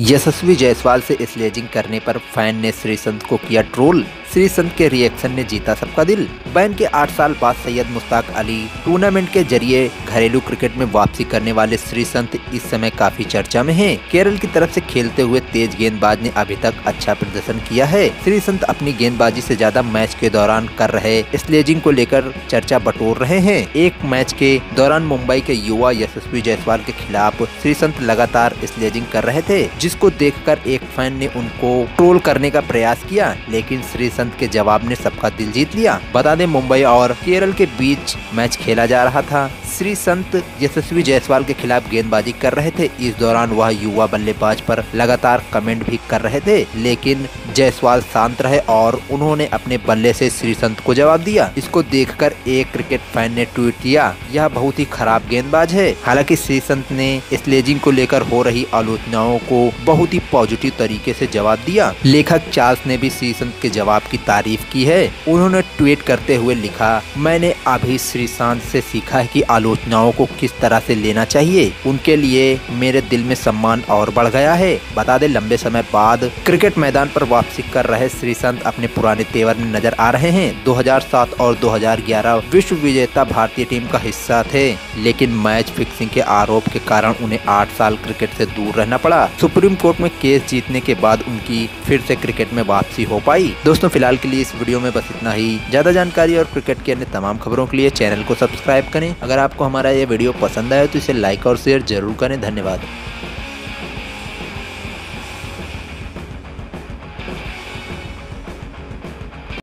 यशस्वी जायसवाल से स्लेजिंग करने पर फ़ैन ने श्रीसंत को किया ट्रोल। श्रीसंत के रिएक्शन ने जीता सबका दिल। बैन के आठ साल बाद सैयद मुश्ताक अली टूर्नामेंट के ज़रिए घरेलू क्रिकेट में वापसी करने वाले श्री संत इस समय काफ़ी चर्चा में हैं। केरल की तरफ़ से खेलते हुए तेज गेंदबाज ने अभी तक अच्छा प्रदर्शन किया है। श्री संत अपनी गेंदबाजी से ज़्यादा मैच के दौरान कर रहे स्लेजिंग को लेकर चर्चा बटोर रहे हैं। एक मैच के दौरान मुंबई के युवा यशस्वी जायसवाल के खिलाफ श्री संत लगातार स्लेजिंग कर रहे थे, जिसको देखकर एक फ़ैन ने उनको ट्रोल करने का प्रयास किया। लेकिन श्री संत के जवाब ने सबका दिल जीत लिया। बता दें, मुंबई और केरल के बीच मैच खेला जा रहा था। श्री संत यशस्वी जायसवाल के खिलाफ गेंदबाजी कर रहे थे। इस दौरान वह युवा बल्लेबाज पर लगातार कमेंट भी कर रहे थे, लेकिन जायसवाल शांत रहे और उन्होंने अपने बल्ले से श्री संत को जवाब दिया। इसको देखकर एक क्रिकेट फ़ैन ने ट्वीट किया, यह बहुत ही खराब गेंदबाज है। हालाँकि श्री संत ने स्लेजिंग को लेकर हो रही आलोचनाओं को बहुत ही पॉजिटिव तरीके से जवाब दिया। लेखक चार्ल्स ने भी श्री संत के जवाब की तारीफ़ की है। उन्होंने ट्वीट करते हुए लिखा, मैंने अभी श्रीशांत से सीखा है की कि आलोचनाओं को किस तरह से लेना चाहिए, उनके लिए मेरे दिल में सम्मान और बढ़ गया है। बता दे, लंबे समय बाद क्रिकेट मैदान पर वापसी कर रहे श्रीसंत अपने पुराने तेवर में नज़र आ रहे हैं। 2007 और 2011 विश्व विजेता भारतीय टीम का हिस्सा थे, लेकिन मैच फिक्सिंग के आरोप के कारण उन्हें आठ साल क्रिकेट से दूर रहना पड़ा। सुप्रीम कोर्ट में केस जीतने के बाद उनकी फिर से क्रिकेट में वापसी हो पाई। दोस्तों, फ़िलहाल के लिए इस वीडियो में बस इतना ही। ज़्यादा जानकारी और क्रिकेट के अन्य तमाम खबरों के लिए चैनल को सब्सक्राइब करें। अगर आपको हमारा ये वीडियो पसंद आया तो इसे लाइक और शेयर ज़रूर करें। धन्यवाद।